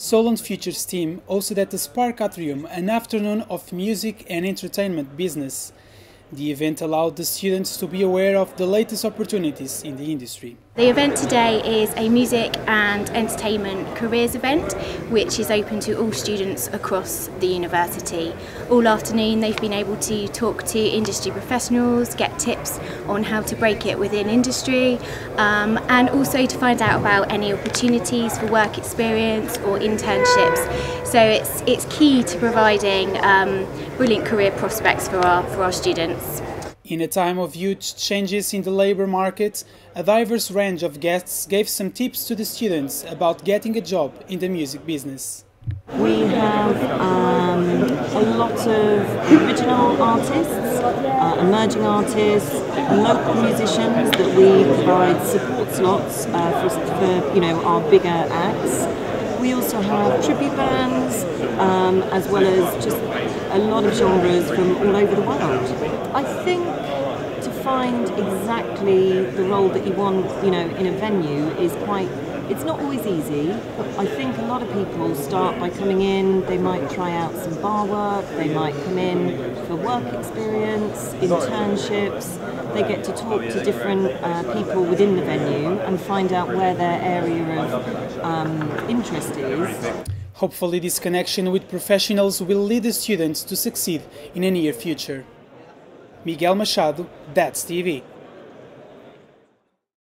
Solent Futures team hosted at the Spark Atrium an afternoon of music and entertainment business. The event allowed the students to be aware of the latest opportunities in the industry. The event today is a music and entertainment careers event which is open to all students across the university. All afternoon they've been able to talk to industry professionals, get tips on how to break it within industry um, and also to find out about any opportunities for work experience or internships. So it's, it's key to providing um, brilliant career prospects for our, for our students. In a time of huge changes in the labour market, a diverse range of guests gave some tips to the students about getting a job in the music business. We have um, a lot of original artists, uh, emerging artists, local musicians that we provide support slots uh, for, for you know our bigger acts. Have tribute bands, um, as well as just a lot of genres from all over the world. I think to find exactly the role that you want, you know, in a venue is quite it's not always easy. I think a lot of people start by coming in, they might try out some bar work, they might come in for work experience, internships, they get to talk to different uh, people within the venue and find out where their area of um, interest is. Hopefully this connection with professionals will lead the students to succeed in a near future. Miguel Machado, That's TV.